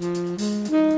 Mm-hmm.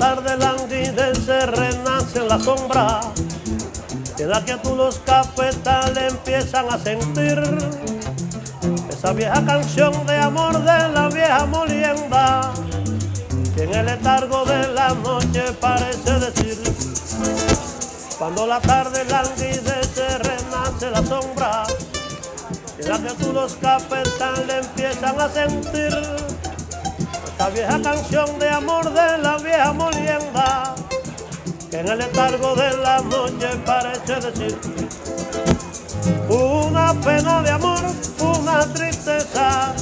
Tarde languidece, renace en la sombra. Queda que tú los cafetales empiezan a sentir esa vieja canción de amor de la vieja molienda que en el letargo de la noche parece decir cuando la tarde languidece renace la sombra queda que tú los cafetales empiezan a sentir esa vieja canción de amor de la vieja molienda que en el letargo de la noche parece decir una pena de amor, una tristeza,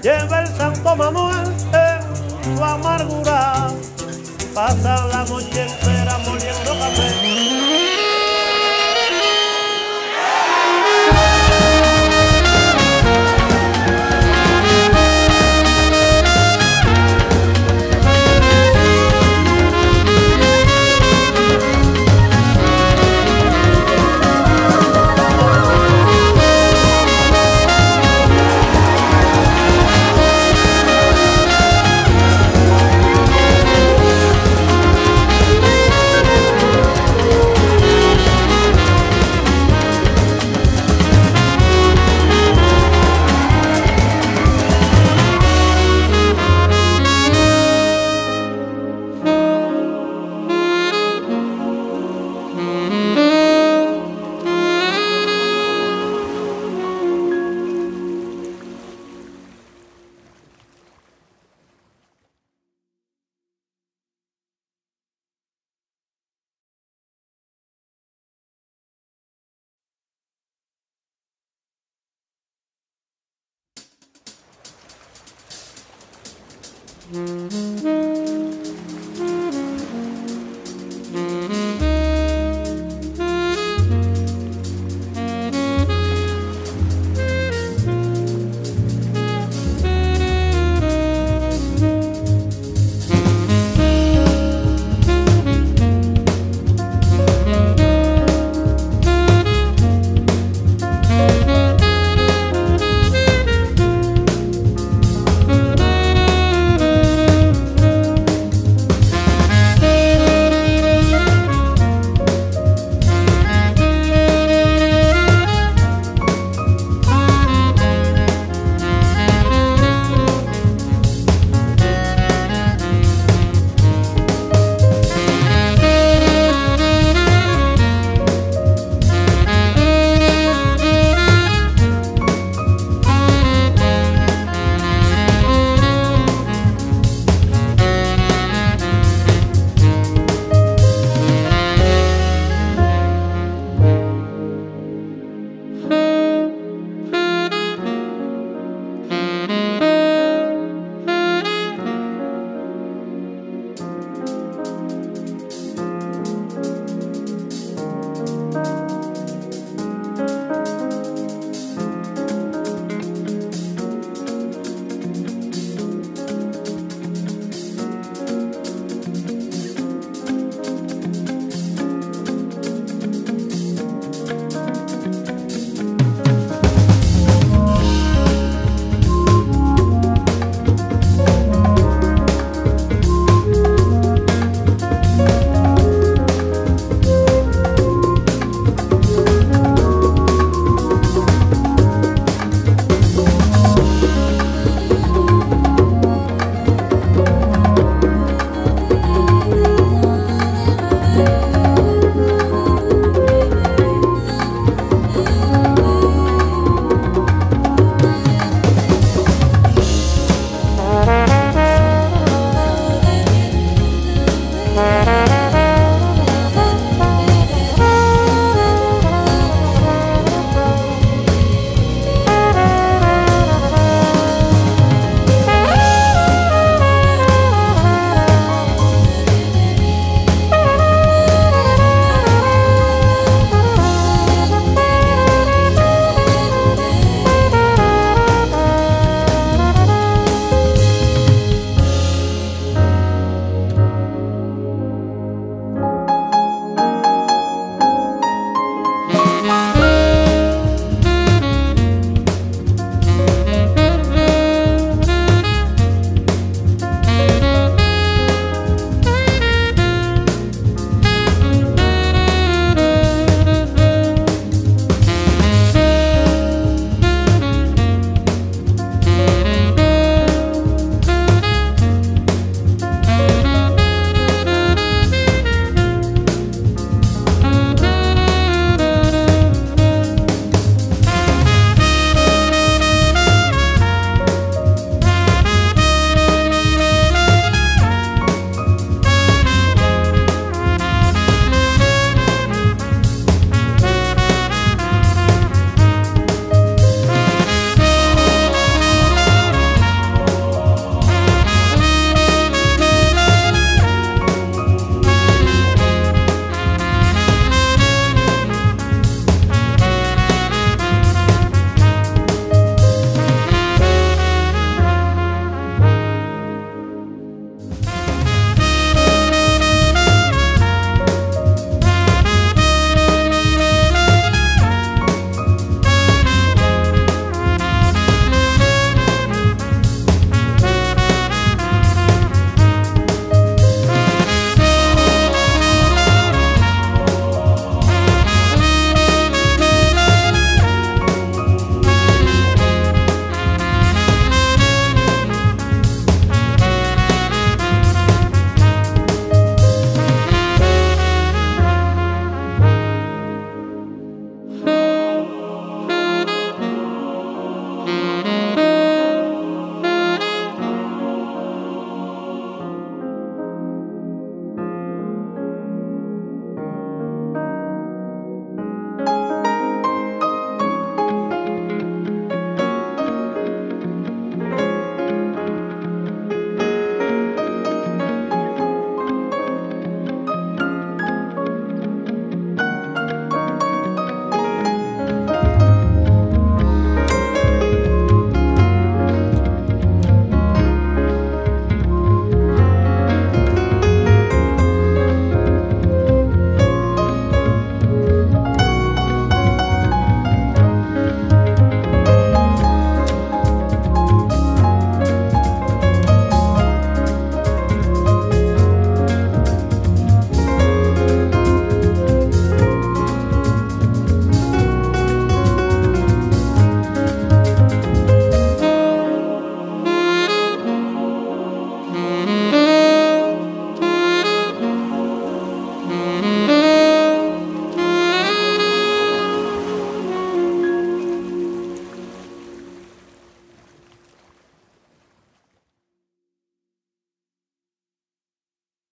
lleva el Santo Manuel en su amargura, pasa la noche entera moliendo café. Música